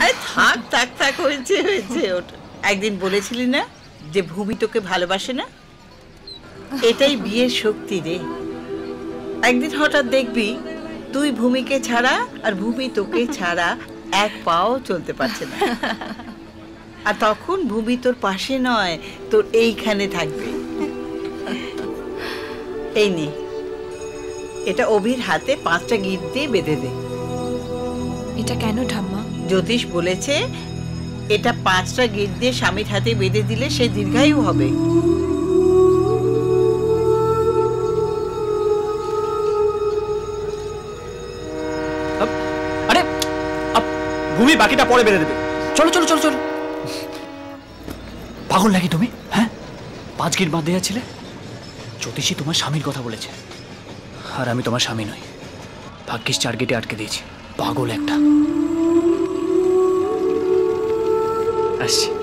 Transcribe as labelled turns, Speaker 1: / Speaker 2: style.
Speaker 1: আরে থাক থাক থাক, হয়েছে হয়েছে। ওটা, একদিন বলেছিলি না যে ভূমি তোকে ভালোবাসে না? এটাই বিয়ের শক্তি রে। একদিন হঠাৎ দেখবি তুই ভূমিকে ছাড়া আর ভূমি তোকে ছাড়া এক পাও চলতে পারছে না। আর তখন ভূমি তোর পাশে নয়, তোর এইখানে থাকবে। এই নে, এটা অভির হাতে পাঁচটা গিট দিয়ে বেঁধে দে।
Speaker 2: এটা কেন ঠাম্মা?
Speaker 1: জ্যোতিষ বলেছে, এটা পাঁচটা গিট দিয়ে স্বামীর হাতে বেঁধে দিলে সে দীর্ঘায়ু হবে।
Speaker 3: আরে ভূমি বাকিটা পরে বেঁধে দেবে। চলো চলো চলো চলো। পাগল নাকি তুমি? হ্যাঁ? পাঁচ গিট বাঁধে যাচ্ছিলে জ্যোতিষী তোমার স্বামীর কথা বলেছে। আর আমি তোমার স্বামী নই। ভাগ্যিস চার গেটে আটকে দিয়েছি। পাগল একটা। удалась.